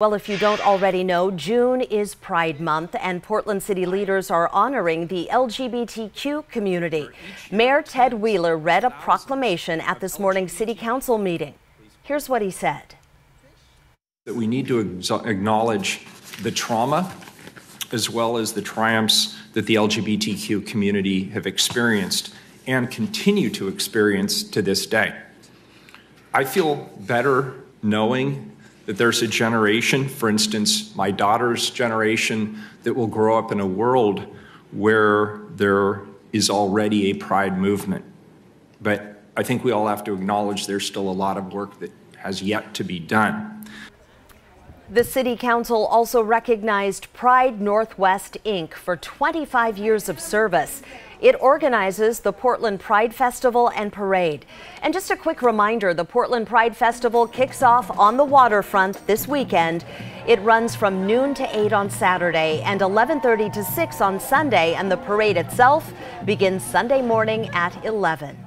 Well, if you don't already know, June is Pride Month, and Portland City leaders are honoring the LGBTQ community. Mayor Ted Wheeler read a proclamation at this morning's City Council meeting. Here's what he said That we need to acknowledge the trauma as well as the triumphs that the LGBTQ community have experienced and continue to experience to this day. I feel better knowing that there's a generation, for instance, my daughter's generation, that will grow up in a world where there is already a pride movement. But I think we all have to acknowledge there's still a lot of work that has yet to be done. The City Council also recognized Pride Northwest Inc. for 25 years of service. It organizes the Portland Pride Festival and Parade. And just a quick reminder, the Portland Pride Festival kicks off on the waterfront this weekend. It runs from noon to 8 on Saturday and 11:30 to 6 on Sunday, and the parade itself begins Sunday morning at 11.